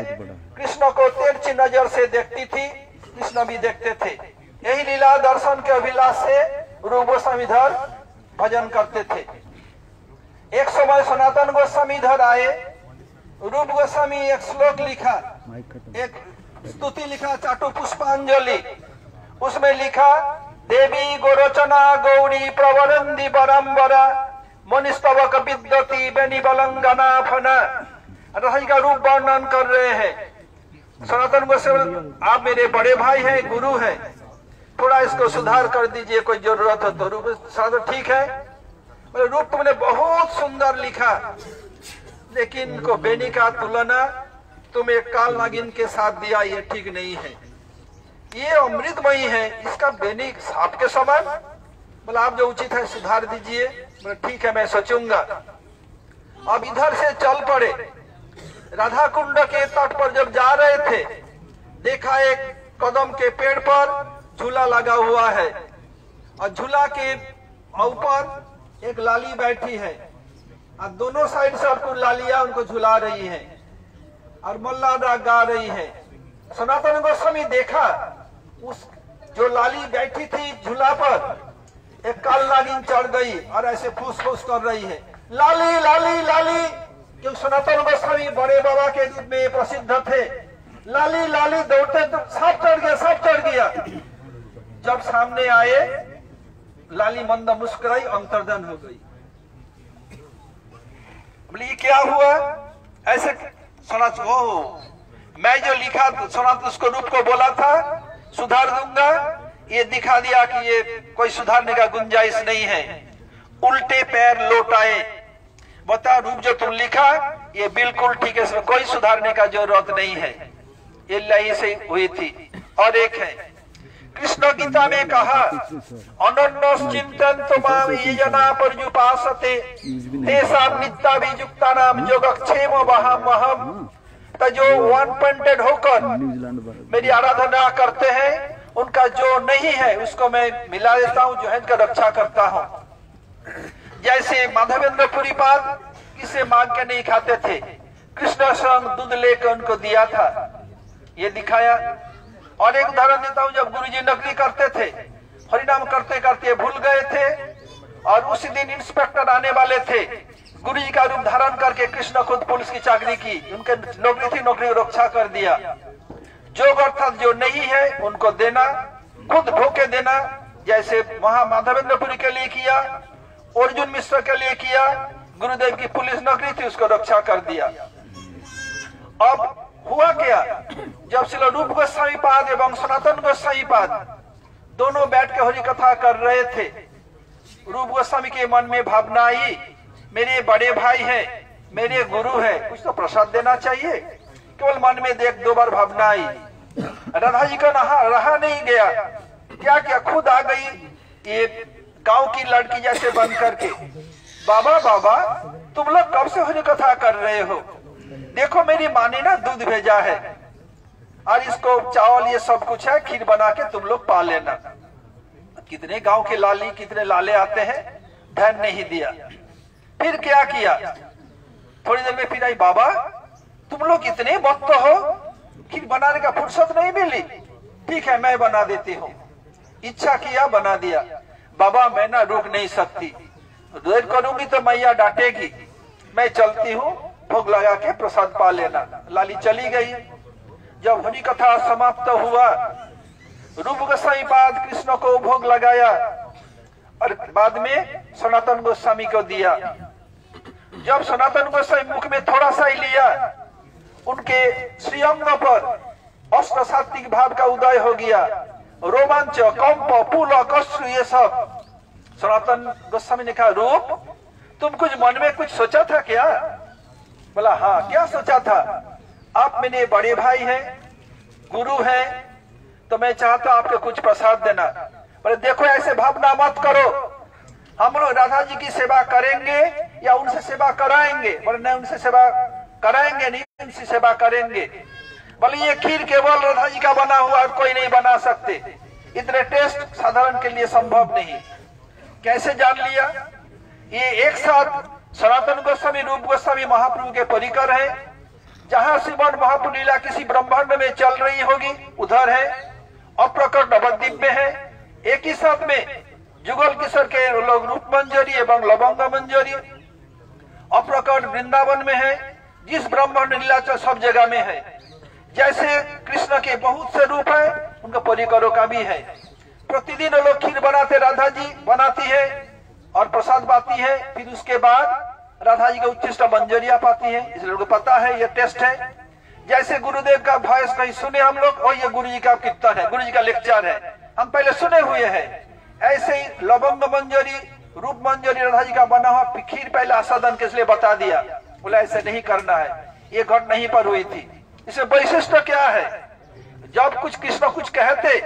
कृष्ण को तिरछी नज़र से देखती थी, कृष्ण भी देखते थे। यही लीला दर्शन के अभिलाष से रूप गोस्वामी इधर भजन करते थे। एक समय सनातन गोस्वामी इधर आए रूप गोस्वामी एक श्लोक लिखा, एक स्तुति लिखा चाटू पुष्पांजलि उसमें लिखा देवी गोरोचना गौरी प्रवरंदी बरम्बरा मनिस्तवक विद्यति बेनी बलंगना फना रही का रूप वर्णन कर रहे हैं। सनातन गोस्वामी, आप मेरे बड़े भाई हैं, गुरु हैं। थोड़ा इसको सुधार कर दीजिए, कोई ज़रूरत हो तो रूप। साधु, ठीक है? बोले, रूप तुमने बहुत सुंदर लिखा। लेकिन को बेनी का तुलना तुम एक काल नागिन के साथ दिया, ये ठीक नहीं है। ये अमृतमयी है, इसका बेनी सांप के समान। बोला, आप जो उचित है, सुधार दीजिए। बोला, ठीक है, मैं सोचूँगा। अब इधर से चल पड़े। राधा कुंड के तट पर जब जा रहे थे, देखा एक कदम के पेड़ पर झूला लगा हुआ है। और झूला के ऊपर एक लाली बैठी है। और दोनों साइड से आपको लालिया उनको झुला रही है। और मल्लादा गा रही है। सनातन गोस्वामी देखा, उस जो लाली बैठी थी झूला पर, एक काल नागिन चढ़ गई और ऐसे फूस फूस कर रही है। लाली लाली लाली! क्योंकि सनातन गोस्वामी बड़े बाबा के रूप में प्रसिद्ध थे? लाली लाली, दौड़ते तो सब चढ़ गया, सब चढ़ गया। जब सामने आए, लाली मंद मुस्कुराई अंतर्धन हो गई। बोले क्या हुआ? ऐसे सुना मैं जो लिखा सुना उसको रूप को बोला था, सुधार दूँगा। ये दिखा दिया कि ये कोई सुधारने का गुंजाइश नहीं है। उल्टे पैर लौटाए। बता रूप जो तुम लिखा, ये बिल्कुल ठीक है कोई सुधारने का ज़रूरत नहीं है। ये लही से हुई थी। और एक है, कृष्ण गीता में कहा अनन्य चिंतन तुमाम ये जना पर उपासते तेसाम नित्या विजुक्ता नाम योगक्षेम वहम वहम। तो जो वन पॉइंटेड होकर मेरी आराधना करते हैं, उनका जो नहीं है, उसको मैं मिला देता हूँ, जो है इनका रक्षा करता हूँ। जैसे माधवेंद्र पुरी पाद किसे मांग के नहीं खाते थे कृष्ण स्वयं दूध लेकर उनको दिया था। ये दिखाया। और एक उदाहरण देता हूँ, जब गुरुजी नकली करते थे, हरिनाम करते करते भूल गए थे, और उसी दिन इंस्पेक्टर आने वाले थे। गुरु जी का रूप धारण करके कृष्ण खुद पुलिस की चाकरी की, उनके नौकरी थी नौकरी रक्षा कर दिया। जो अर्थात जो नहीं है, उनको देना, खुद ढोके देना, जैसे वहाँ माधवेंद्रपुरी के लिए किया, अर्जुन मिश्र के लिए किया, गुरुदेव की पुलिस नौकरी थी, उसको रक्षा कर दिया। अब हुआ क्या? जब श्री रूप गोस्वामी पाद एवं सनातन गोस्वामी पाद दोनों बैठ के हरि कथा कर रहे थे, रूप गोस्वामी के मन में भावना आई मेरे बड़े भाई हैं, मेरे गुरु हैं, कुछ तो प्रसाद देना चाहिए। केवल मन में देख दो बार भावना आई। राधा जी का नहा रहा नहीं गया। क्या क्या? खुद आ गई ये गाँव की लड़की जैसे बन करके। बाबा बाबा, तुम लोग कब से हरि कथा कर रहे हो? देखो, मेरी माँ ने ना दूध भेजा है। और इसको चावल, ये सब कुछ है, खीर बना के तुम लोग पा लेना। कितने गाँव के लाली, कितने लाले आते हैं, ध्यान नहीं दिया। फिर क्या किया? थोड़ी देर में फिर आई, बाबा, तुम लोग इतने वक्त हो खीर बनाने का फुर्सत नहीं मिली। ठीक है, मैं बना देती हूँ। इच्छा किया, बना दिया। बाबा, मैं ना रुक नहीं सकती। देर करूँगी तो मैया डांटेगी। मैं चलती हूँ, भोग लगा के प्रसाद पा लेना। लाली चली गई। जब हरि कथा समाप्त हुआ, रूप गोसाई बाद कृष्ण को भोग लगाया और बाद में सनातन गोस्वामी को दिया। जब सनातन गोस्वामी मुख में थोड़ा सा ही लिया, उनके श्रीअंग पर अष्ट सात्विक भाव का उदय हो गया। रोमांच, कंप, पुल, कष्ट, ये सब। सनातन गोस्वामी ने कहा, रूप, तुम कुछ मन में कुछ सोचा था क्या? बोला हाँ क्या सोचा था? आप मेरे बड़े भाई हैं, गुरु हैं तो मैं चाहता आपको कुछ प्रसाद देना। बोले, देखो, ऐसे भावना मत करो। हम लोग राधा जी की सेवा करेंगे या उनसे सेवा कराएँगे? बोले, नहीं, उनसे सेवा कराएँगे नहीं, उनसे सेवा करेंगे। बोले, ये खीर केवल राधा जी का बना हुआ और कोई नहीं बना सकते। इतने टेस्ट साधारण के लिए संभव नहीं। कैसे जान लिया? ये एक साथ सनातन गोस्वामी, रूप गोस्वामी महाप्रभु के परिकर है। जहाँ श्रीमन महाप्रभु लीला किसी ब्रह्मांड में चल रही होगी, उधर है। अप्रकट नवद्वीप में है। एक ही साथ में जुगल किशोर के लोग रूप मंजरी एवं लवंग मंजरी अप्रकट वृंदावन में है जिस ब्रह्मांड लीलाचल सब जगह में है जैसे कृष्ण के बहुत से रूप है उनका परिकरों का भी है प्रतिदिन लोग खीर बनाते राधा जी बनाती है और प्रसाद पाती है फिर उसके बाद राधा जी का उच्चिष्ट मंजरिया पाती है इसलिए लोगों पता है ये टेस्ट है जैसे गुरुदेव का वॉइस कहीं सुने हम लोग और ये गुरु जी का कीर्तन है गुरु जी का लेक्चर है हम पहले सुने हुए हैं ऐसे ही लवंग मंजरी, रूप मंजरी राधा जी का बना हुआ खीर पहले आसादन के इसलिए बता दिया। बोला, ऐसे नहीं करना है। ये घट नहीं पर हुई थी। इसे वैशिष्ट क्या है? जब कुछ कृष्ण कुछ कहते,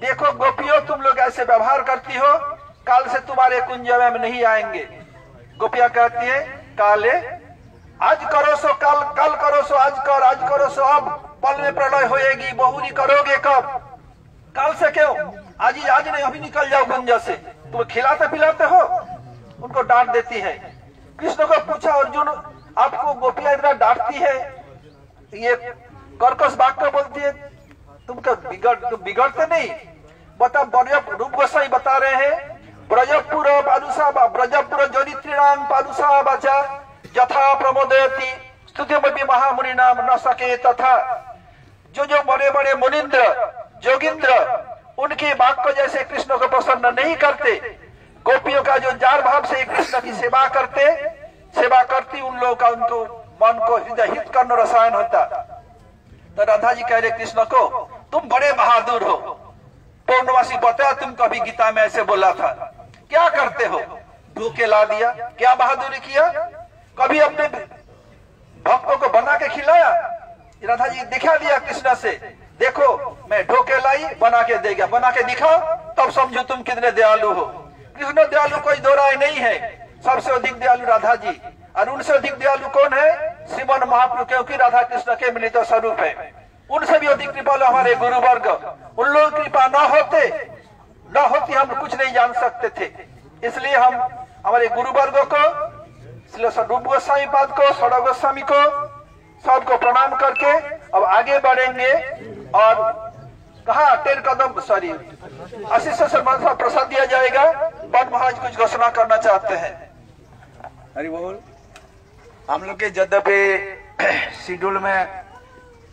देखो गोपियों, तुम लोग ऐसे व्यवहार करती हो, काल से तुम्हारे कुंज में नहीं आएँगे। गोपिया कहती है, काले, आज करो सो कल कल करो सो आज कर, आज करो सो अब। पल में प्रलय होएगी, बहुरी करोगे कब? कल से क्यों? आज ही आज नहीं, अभी निकल जाओ गंजा से। तुम खिलाते पिलाते हो? उनको डांट देती है। कृष्ण को पूछा, अर्जुन, आपको गोपिया इतना डांटती है? ये कर्कश वाक्य बोलती है, तुम क्या बिगड़, तुम बिगड़ते नहीं? बता ब्रज रूप गोसाई बता रहे हैं, ब्रजपुर पादुषा ब्रजपुर जरित्रीणाम पादुषा बचा यथा प्रमोदयति, स्तुति महामुनि नाम न सके तथा। जो जो बड़े बड़े मुनिंद्र, जोगिंद्र उनके वाक्य जैसे कृष्ण को प्रसन्न नहीं करते, गोपियों का जो जार भाव से कृष्ण की सेवा करते, सेवा करती उन लोगों का उनको मन को हृदय हित कर्ण रसायन होता। तो राधा जी कह रहे, कृष्ण को, तुम बड़े बहादुर हो। पूर्णवासी बताया तुम कभी गीता में ऐसे बोला था। क्या करते हो? धोखे ला दिया। क्या बहादुरी किया? कभी अपने भक्तों को बना के खिलाया? राधा जी दिखा दिया कृष्ण से। देखो, मैं ढोके लाई, बना के दे गया। बना के दिखाओ, तब समझो तुम कितने दयालु हो। कृष्ण दयालु कोई दो राय नहीं है। सबसे अधिक दयालु राधा जी और उनसे अधिक दयालु कौन है? श्रीमन महाप्रभु, क्योंकि राधा कृष्ण के मिलित तो स्वरूप है। उनसे भी अधिक कृपालु हमारे गुरु वर्ग उन लोगों की कृपा न होते, न होती हम कुछ नहीं जान सकते थे। इसलिए हम हमारे गुरु वर्गो को रूप गोस्वामी पाद को सड़ा गोस्वामी को, सबको प्रणाम करके अब आगे बढ़ेंगे और कहा टेर कदम सॉरी आशीष से प्रसाद दिया जाएगा, बट महाराज कुछ घोषणा करना चाहते हैं। हरि बोल हम लोग के यद्यपि शेड्यूल में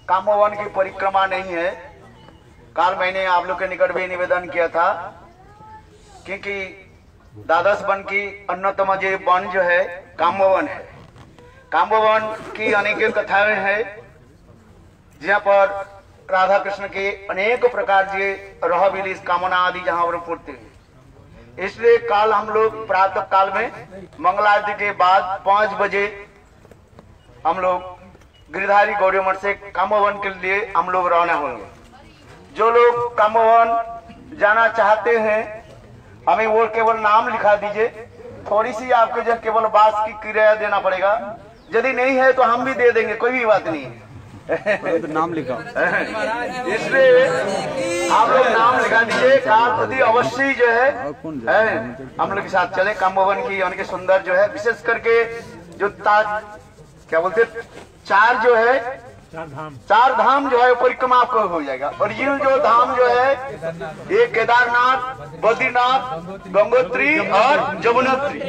कामोवन की परिक्रमा नहीं है, कल मैंने आप लोग के निकट भी निवेदन किया था क्योंकि द्वादश वन की अन्यतम जो वन जो है, कामोवन है। कामोवन की अनेक कथाएँ हैं जहाँ पर राधा कृष्ण के अनेक प्रकार के रह कामना आदि जहाँ पर पूर्ति हुई। इसलिए कल हम लोग प्रातः काल में मंगलारती के बाद पाँच बजे हम लोग गिरधारी गौरी मठ से कामोवन के लिए हम लोग रवाना होंगे। जो लोग कामोवन जाना चाहते हैं, हमें वो केवल नाम लिखा दीजिए। थोड़ी सी आपको जो केवल बास की किराया देना पड़ेगा। यदि नहीं है तो हम भी दे देंगे, कोई भी बात नहीं है। तो नाम लिखा। इसलिए आप लोग नाम लिखा दीजिए। कारपति अवश्य जो है हम लोग के साथ चले। काम भवन की उनके सुंदर जो है, विशेष करके जो ताज, क्या बोलते चार जो है चार धाम चार धाम जो है वो परिक्रमा आपको हो जाएगा। और ये जो धाम जो है ये केदारनाथ बद्रीनाथ गंगोत्री और जमुनोत्री।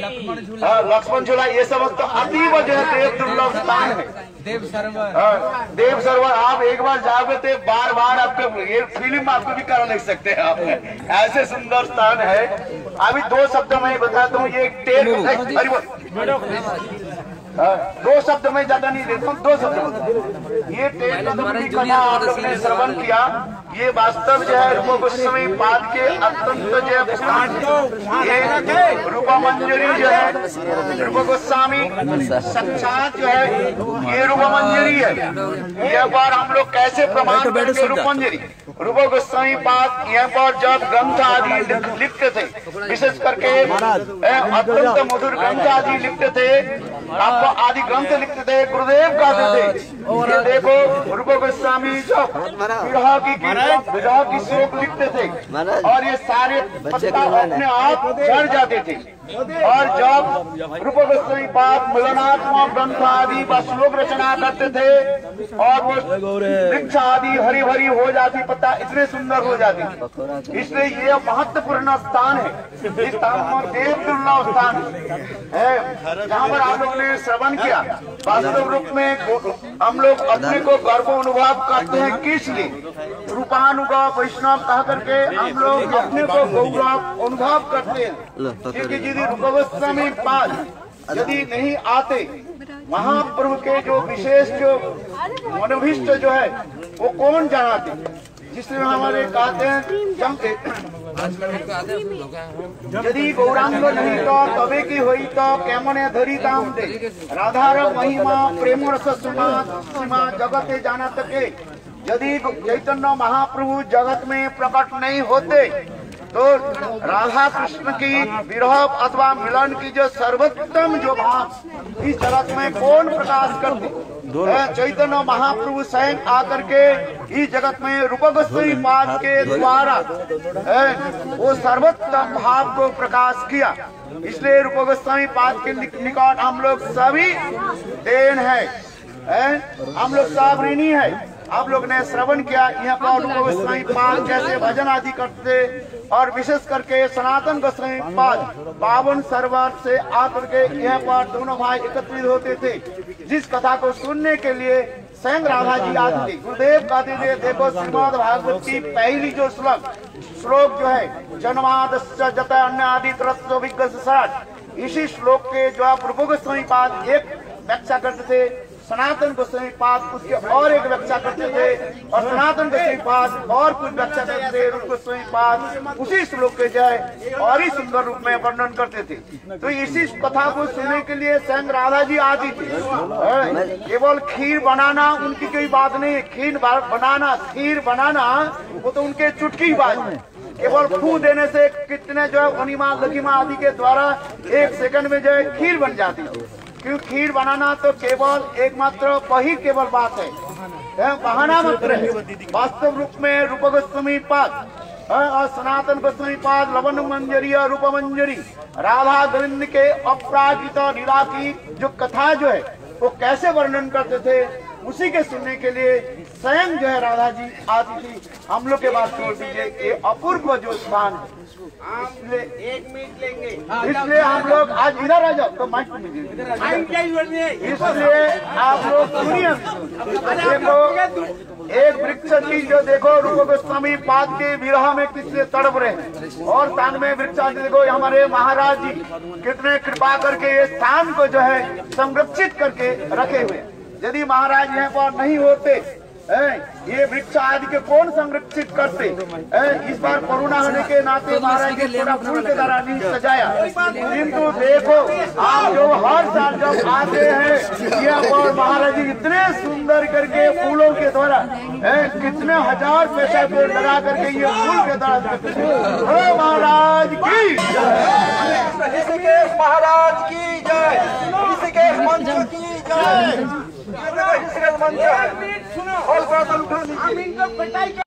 हाँ, लक्ष्मण झूला ये सब तो अतीब जो है देव दुर्लभ स्थान है। देव सरोवर। हाँ, देव सरोवर आप एक बार जाओगे तो बार बार आपको ये फ़िल्म आपको भी करा नहीं सकते हैं आप। ऐसे सुंदर स्थान है। अभी दो शब्द में बताता हूँ ये टेर अरे वो- दो शब्द में ज़्यादा नहीं देता हूँ दो शब्द। ये टेट कदम की कथा आप लोग ने श्रवण किया ये वास्तव जो है रूप गोस्वामी पाद के अत्यंत जो है पुराण ये रूपा मंजरी जो है रूप गोस्वामी साक्षात जो है ये रूप मंजरी है। यह बार हम लोग कैसे प्रमाण करेंगे? रूप मंजरी। रूप गोस्वामी पाद यहाँ पर जब ग्रंथ आदि लिख- लिखते थे विशेष करके अत्यंत मधुर ग्रंथ आदि लिखते थे आपको आदि ग्रंथ लिखते थे गुरुदेव गाते थे ये देखो रूप गोस्वामी जब विरह की गीत विरह की श्लोक लिखते थे। और ये सारे पत्ता अपने आप झड़ जाते थे। और जब रूप गोस्वामी पाद मिलनात्मक ग्रंथ आदि व श्लोक रचना करते थे और वो वृक्ष आदि हरी भरी हो जाती पत्ता इतने सुंदर हो जाती इसलिए ये महत्वपूर्ण स्थान है। इस स्थान पर देव दुर्लभ स्थान है। जहाँ पर आप लोगों ने श्रवण किया। वास्तव रूप में हम लोग अपने को गर्व अनुभव करते हैं किस लिए? रूपानुगव वैष्णव कह करके हम लोग अपने को गौरव अनुभव करते हैं। क्योंकि यदि रूपगोस्वामी पाद यदि नहीं आते महाप्रभु के जो विशेष जो मनोभिष्ट जो है वो कौन जानाते? जिसमें हमारे कहते हैं जमते। यदि गौरांग नहीं तो तबे की हुई तो कैमने धरी दाम दे। राधार महिमा प्रेम रस सीमा जगत जाना तके। यदि चैतन्य महाप्रभु जगत में प्रकट नहीं होते तो राधा कृष्ण की विरह अथवा मिलन की जो सर्वोत्तम जो भाव इस जगत में कौन प्रकाश करते? चैतन्य महाप्रभु स्वयं आकर के इस जगत में रूपगोस्वी पाद के द्वारा वो सर्वोत्तम भाव को प्रकाश किया। इसलिए रूप गोस्वामी पाद के निक- निकट हम लोग सभी देन है, है हम लोग सब ऋणी है। आप लोग ने श्रवण किया, यहाँ पर रूप गोस्वामी पाद कैसे भजन आदि करते और विशेष करके सनातन गोस्वामी पाद पावन सरोवर से आकर के यहाँ पर दोनों भाई एकत्रित होते थे। जिस कथा को सुनने के लिए स्वयं राधा जी आदि थे। गुरुदेव कहते थे, देखो श्रीमद भागवत की पहली जो श्लोक श्लोक जो है जन्माद जत अन्य आदि इसी श्लोक के जो आप प्रभु गोस्वामी पाद एक व्याख्या करते थे सनातन गोस्वामी पाद उसके और एक व्याख्या करते थे, और सनातन गोस्वामी पाद और कुछ व्याख्या करते थे, रूप गोस्वामी पाद उसी श्लोक के जय और ही सुंदर रूप में वर्णन करते थे। तो इसी कथा को सुनने के लिए स्वयं राधा जी आती थी। केवल खीर बनाना उनकी कोई बात नहीं है। खीर बनाना खीर बनाना, वो तो उनके चुटकी बात है केवल फू देने से कितने जो है, अनिमा, लघिमा आदि के द्वारा एक सेकंड में जो है, खीर बन जाती है क्यों खीर बनाना तो केवल एकमात्र वही केवल बात है? बहाना मात्र है वास्तव रूप में रूप गोस्वामी पाद और सनातन गोस्वामी पाद लवन मंजरी और रूप मंजरी राधा गोविंद के अपराजित लीला की जो कथा जो है, वो कैसे वर्णन करते थे? उसी के सुनने के लिए स्वयं जो है राधा जी आती थी। हम लोग के बात छोड़ दीजिए ये अपूर्व जो स्थान है इसलिए एक मिनट लेंगे। इसलिए हम लोग आज इधर आ जाओ तो माइक इसलिए आप लोग सुनिए देखो एक वृक्ष की जो देखो रूप गोस्वामी पाद के विरह में कितने तड़प रहे हैं? और स्थान में वृक्ष देखो हमारे महाराज जी कितने कृपा करके ये स्थान को जो है संरक्षित करके रखे हुए हैं। यदि महाराज यहाँ पर नहीं होते हैं, ये वृक्ष आदि के कौन संरक्षित करते? हैं? इस बार कोरोना होने के नाते महाराज जी थोड़ा फूल के द्वारा नहीं सजाया। किंतु देखो आप जो हर साल जब आते हैं यहाँ पर महाराज जी इतने सुंदर करके फूलों के द्वारा हैं, कितने हज़ार पैसा को लगा करके ये फूल के द्वारा महाराज की ऋषिकेश महाराज की जय। ऋषिकेश मंच की जय। मंच हम इनको पिटाई